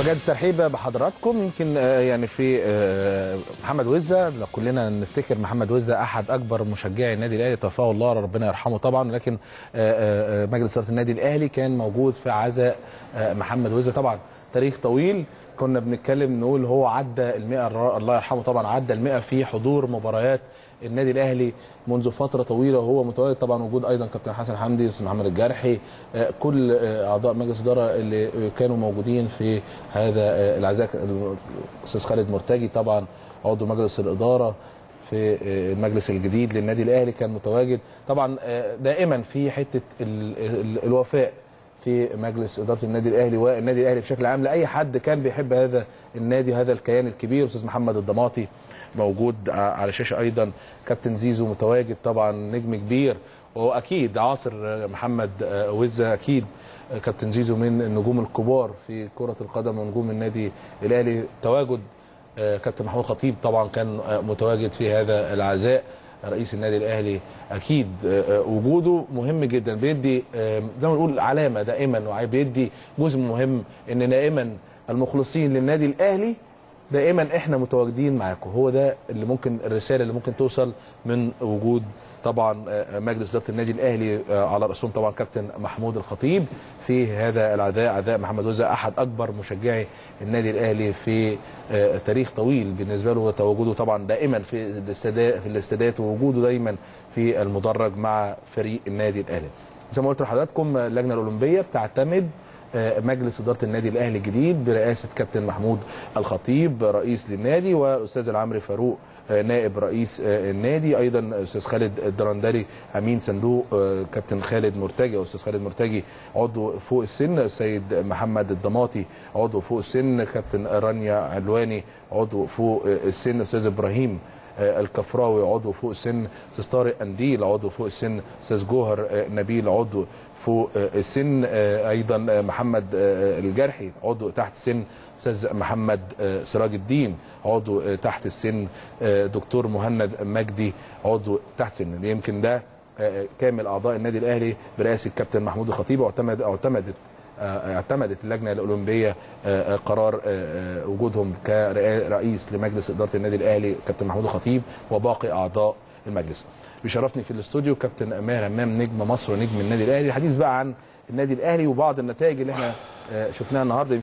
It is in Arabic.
بجد ترحيب بحضراتكم. يمكن آه، يعني في آه، محمد وزة كلنا نفتكر محمد وزة أحد أكبر مشجعي النادي الأهلي توفاه الله ربنا يرحمه طبعا. لكن آه، مجلس إدارة النادي الأهلي كان موجود في عزاء محمد وزة. طبعا تاريخ طويل كنا بنتكلم نقول هو عدى المئة الله يرحمه طبعا عدى المئة في حضور مباريات النادي الأهلي منذ فترة طويلة وهو متواجد طبعا وجود أيضا كابتن حسن حمدي أستاذ محمد الجرحي آه، كل آه، أعضاء مجلس الاداره اللي كانوا موجودين في هذا آه، العزاء الاستاذ خالد مرتجي طبعا عضو مجلس الإدارة في المجلس الجديد للنادي الأهلي كان متواجد. طبعا دائما في حتة ال- ال- الوفاء في مجلس إدارة النادي الأهلي والنادي الأهلي بشكل عام لأي حد كان بيحب هذا النادي هذا الكيان الكبير أستاذ محمد الضماطي. موجود على الشاشة أيضا. كابتن زيزو متواجد طبعا نجم كبير. وهو أكيد عاصر محمد آه، وزة أكيد آه، كابتن زيزو من النجوم الكبار في كرة القدم ونجوم النادي الأهلي. تواجد آه، كابتن محمود خطيب طبعا كان متواجد في هذا العزاء. رئيس النادي الأهلي أكيد وجوده مهم جدا. بيدي زي ما نقول علامة دائما وبيدي جزء مهم إن دائما المخلصين للنادي الأهلي دائما إحنا متواجدين معاكم. هو ده اللي ممكن الرسالة اللي ممكن توصل من وجود طبعا آه، مجلس إدارة النادي الأهلي آه، على رأسهم طبعا كابتن محمود الخطيب في هذا العداء عداء محمد وزة أحد أكبر مشجعي النادي الأهلي في آه، تاريخ طويل بالنسبة له. وتواجده طبعا دائما في الاستادات في الاستادات ووجوده دايما في المدرج مع فريق النادي الأهلي. زي ما قلت لحضراتكم آه، اللجنة الأولمبية بتعتمد آه، مجلس إدارة النادي الأهلي الجديد برئاسة كابتن محمود الخطيب رئيس للنادي وأستاذ العمري فاروق آه، نائب رئيس آه، النادي أيضا أستاذ خالد الدرندري أمين صندوق آه، كابتن خالد مرتجي أستاذ خالد مرتجي عضو فوق السن السيد محمد الضماطي عضو فوق السن كابتن رانيا علواني عضو فوق آه، السن أستاذ إبراهيم آه، الكفراوي عضو فوق السن. أستاذ طارق قنديل عضو فوق السن. أستاذ جوهر آه، نبيل عضو فوق آه، السن. آه، أيضا آه، محمد آه، الجرحي عضو تحت السن. أستاذ محمد آه، سراج الدين عضو آه، تحت السن. آه، دكتور مهند مجدي عضو تحت السن. يمكن ده آه، كامل أعضاء النادي الأهلي برئاسة الكابتن محمود الخطيب واعتمد اعتمدت آه، اعتمدت اللجنة الأولمبية آه، آه، قرار آه، آه، وجودهم كرئيس لمجلس إدارة النادي الأهلي كابتن محمود الخطيب وباقي أعضاء المجلس. بيشرفني في الاستوديو كابتن ماهر همام نجم مصر ونجم النادي الأهلي الحديث بقى عن النادي الأهلي وبعض النتائج اللي إحنا آه، شفناها النهارده